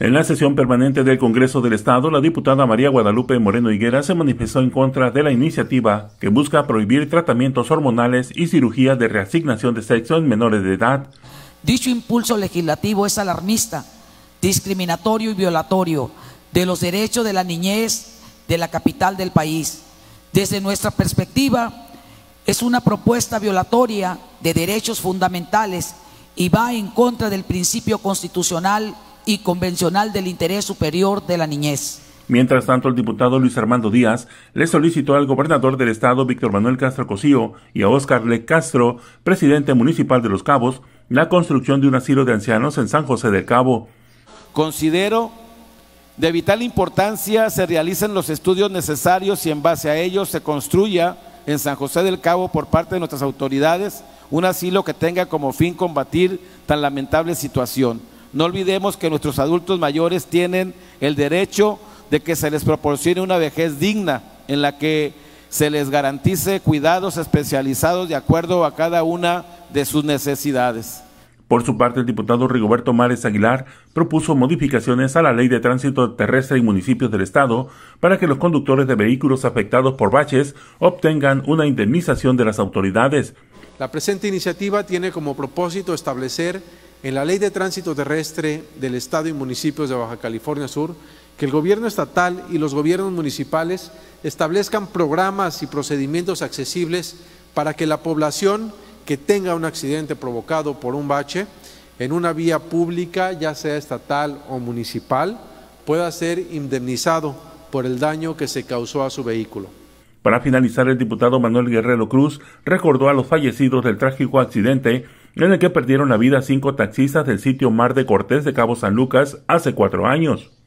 En la sesión permanente del Congreso del Estado, la diputada María Guadalupe Moreno Higuera se manifestó en contra de la iniciativa que busca prohibir tratamientos hormonales y cirugías de reasignación de sexo en menores de edad. Dicho impulso legislativo es alarmista, discriminatorio y violatorio de los derechos de la niñez de la capital del país. Desde nuestra perspectiva, es una propuesta violatoria de derechos fundamentales y va en contra del principio constitucional y convencional del interés superior de la niñez. Mientras tanto, el diputado Luis Armando Díaz le solicitó al gobernador del estado, Víctor Manuel Castro Cosío, y a Óscar Le Castro, presidente municipal de Los Cabos, la construcción de un asilo de ancianos en San José del Cabo. Considero de vital importancia se realicen los estudios necesarios y en base a ellos se construya en San José del Cabo por parte de nuestras autoridades un asilo que tenga como fin combatir tan lamentable situación. No olvidemos que nuestros adultos mayores tienen el derecho de que se les proporcione una vejez digna en la que se les garantice cuidados especializados de acuerdo a cada una de sus necesidades. Por su parte, el diputado Rigoberto Mares Aguilar propuso modificaciones a la ley de tránsito terrestre y municipios del Estado para que los conductores de vehículos afectados por baches obtengan una indemnización de las autoridades. La presente iniciativa tiene como propósito establecer en la Ley de Tránsito Terrestre del Estado y municipios de Baja California Sur que el gobierno estatal y los gobiernos municipales establezcan programas y procedimientos accesibles para que la población que tenga un accidente provocado por un bache en una vía pública, ya sea estatal o municipal, pueda ser indemnizado por el daño que se causó a su vehículo. Para finalizar, el diputado Manuel Guerrero Cruz recordó a los fallecidos del trágico accidente en el que perdieron la vida cinco taxistas del sitio Mar de Cortés de Cabo San Lucas hace cuatro años.